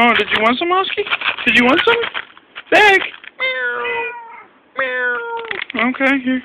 Oh, did you want some, Oski? Did you want some? Bag. Meow. Meow. Okay, here.